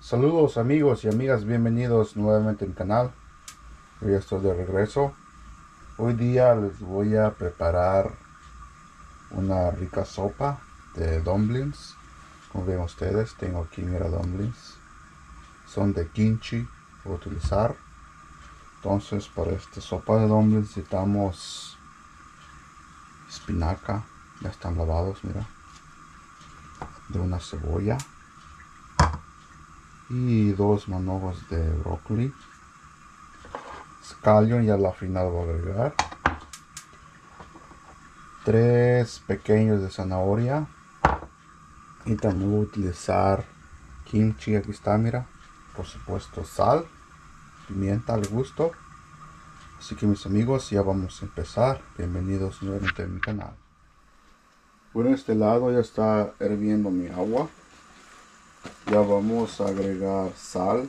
Saludos amigos y amigas, bienvenidos nuevamente al canal. Hoy estoy de regreso. Hoy día les voy a preparar una rica sopa de dumplings. Como ven ustedes, tengo aquí mira dumplings. Son de kimchi, voy a utilizar. Entonces para esta sopa de dumplings necesitamos espinaca, ya están lavados, mira. De una cebolla y dos manojos de brócoli scallion y a la final voy a agregar tres pequeños de zanahoria y también voy a utilizar kimchi aquí está mira. Por supuesto sal pimienta al gusto. Así que mis amigos ya vamos a empezar. Bienvenidos nuevamente a mi canal. Bueno este lado ya está hirviendo mi agua. Ya vamos a agregar sal.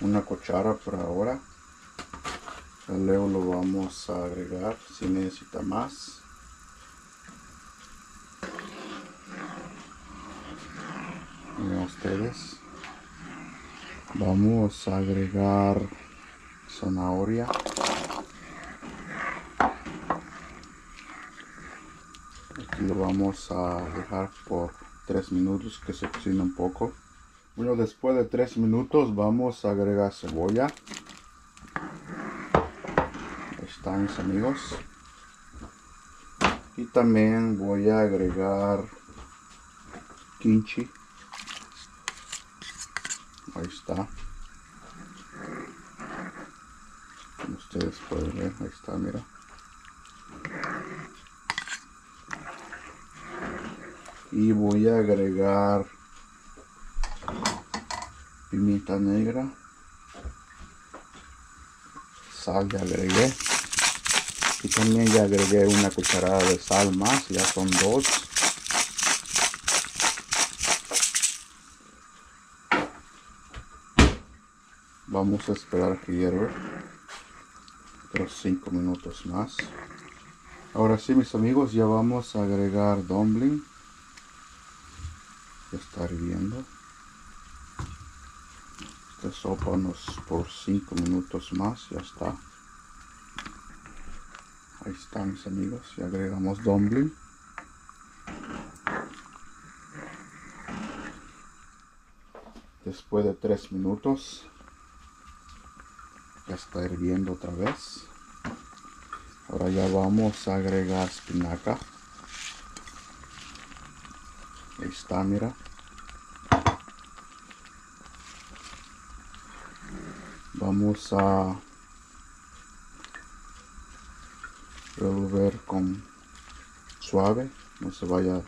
Una cuchara por ahora. Luego lo vamos a agregar si necesita más ustedes. Vamos a agregar zanahoria. Aquí lo vamos a dejar por 3 minutos que se cocine un poco. Bueno después de 3 minutos vamos a agregar cebolla. Ahí están mis amigos. Y también voy a agregar kimchi ahí está. Como ustedes pueden ver ahí está mira. Y voy a agregar pimienta negra. Sal ya agregué. Y también ya agregué una cucharada de sal más ya son dos vamos a esperar que hierva otros 5 minutos más. Ahora sí mis amigos ya vamos a agregar dumpling. Ya está hirviendo. Esta sopa nos por 5 minutos más ya está. Ahí está mis amigos y agregamos dumpling. Después de 3 minutos ya está hirviendo otra vez. Ahora ya vamos a agregar espinaca. Está mira. Vamos a revolver con suave no se vaya a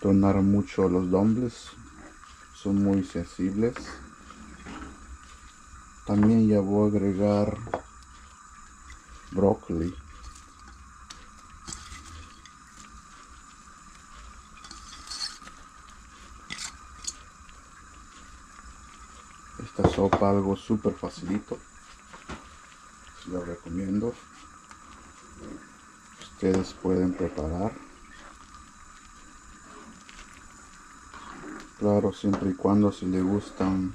tornar mucho los dumplings son muy sensibles también ya voy a agregar brócoli. Esta sopa algo súper facilito. Se lo recomiendo. Ustedes pueden preparar. Claro siempre y cuando si le gustan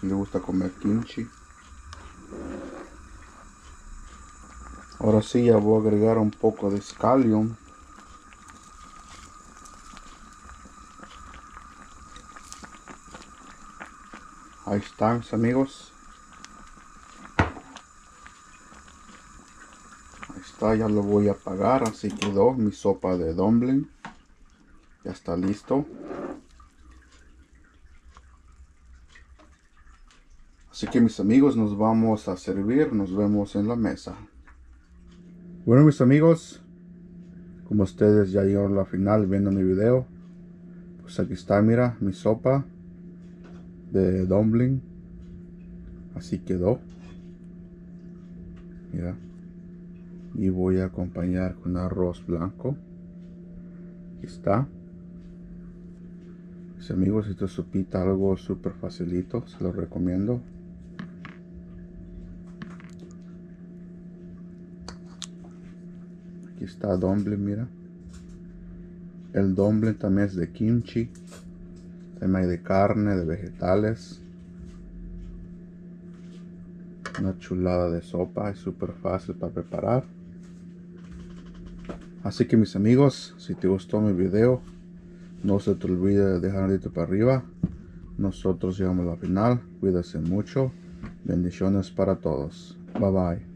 si le gusta comer kimchi ahora sí ya voy a agregar un poco de scallion Ahí están mis amigos. Ahí está, ya lo voy a apagar. Así quedó mi sopa de dumpling. Ya está listo. Así que mis amigos nos vamos a servir. Nos vemos en la mesa. Bueno mis amigos. Como ustedes ya llegaron a la final viendo mi video. Pues aquí está, mira, mi sopa de dumpling así quedó mira y voy a acompañar con arroz blanco aquí está Mis amigos, esta sopita algo súper facilito, se lo recomiendo. Aquí está dumpling, mira. El dumpling también es de kimchi. También hay de carne, de vegetales. Una chulada de sopa, es súper fácil para preparar. Así que mis amigos, si te gustó mi video, no se te olvide de dejar un dedito para arriba. Nosotros llegamos al final. Cuídense mucho. Bendiciones para todos. Bye bye.